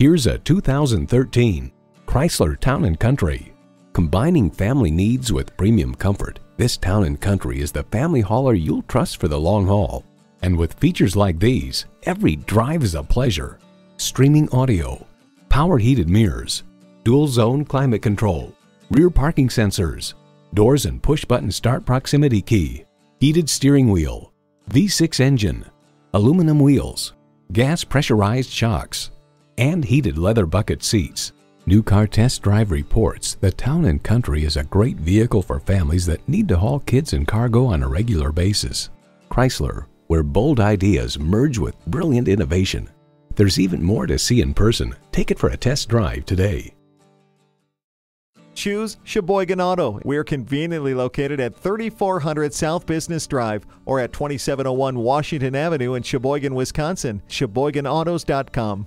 Here's a 2013 Chrysler Town & Country. Combining family needs with premium comfort, this Town & Country is the family hauler you'll trust for the long haul. And with features like these, every drive is a pleasure. Streaming audio, power heated mirrors, dual zone climate control, rear parking sensors, doors and push button start proximity key, heated steering wheel, V6 engine, aluminum wheels, gas pressurized shocks, and heated leather bucket seats. New Car Test Drive reports that Town & Country is a great vehicle for families that need to haul kids and cargo on a regular basis. Chrysler, where bold ideas merge with brilliant innovation. There's even more to see in person. Take it for a test drive today. Choose Sheboygan Auto. We're conveniently located at 3400 South Business Drive or at 2701 Washington Avenue in Sheboygan, Wisconsin. SheboyganAutos.com.